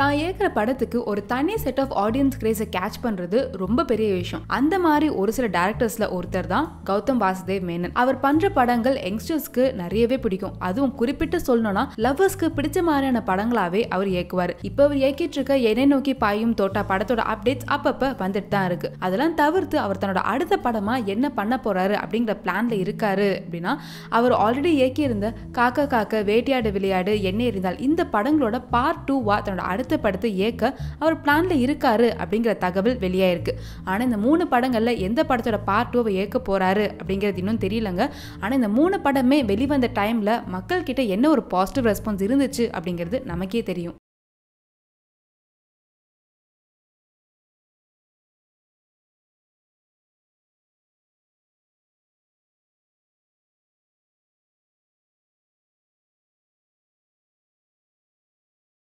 தான் எடுக்கிற படத்துக்கு ஒரு தனி செட் ஆஃப் ஆடியன்ஸ் கிரேஸை கேட்ச் பண்ணுறது ரொம்ப பெரிய விஷயம். அந்த மாதிரி ஒரு சில டேரக்டர்ஸில் ஒருத்தர் தான் கௌதம் வாசுதேவ் மேனன். அவர் பண்ணுற படங்கள் யங்ஸ்டர்ஸ்க்கு நிறையவே பிடிக்கும். அதுவும் குறிப்பிட்டு சொல்லணும்னா லவ்வர்ஸ்க்கு பிடிச்ச மாதிரியான படங்களாவே அவர் இயக்குவார். இப்போ அவர் இயக்கிட்டு இருக்க என்னை நோக்கி பாயும் தோட்டா படத்தோட அப்டேட்ஸ் அப்பப்போ வந்துட்டு தான் இருக்கு. அதெல்லாம் தவிர்த்து அவர் தன்னோட அடுத்த படமா என்ன பண்ண போறாரு அப்படிங்கிற பிளான்ல இருக்காரு அப்படின்னா அவர் ஆல்ரெடி இயக்கியிருந்த காக்கா காக்க வேட்டையாடு விளையாடு என்ன இருந்தால் இந்த படங்களோட பார்ட் டூவா தன்னோட அடுத்த படத்தை இயக்க அவர் பிளான்ல இருக்காரு அப்படிங்கிற தகவல் வெளியாயிருக்கு. ஆனா இந்த மூணு படங்கள்ல எந்த படத்தோட பார்ட் டூவை இயக்க போறாரு அப்படிங்கிறது இன்னும் தெரியலங்க. ஆனா இந்த மூணு படமே வெளிவந்த டைம்ல மக்கள் கிட்ட என்ன ஒரு பாசிட்டிவ் ரெஸ்பான்ஸ் இருந்துச்சு அப்படிங்கிறது நமக்கே தெரியும்.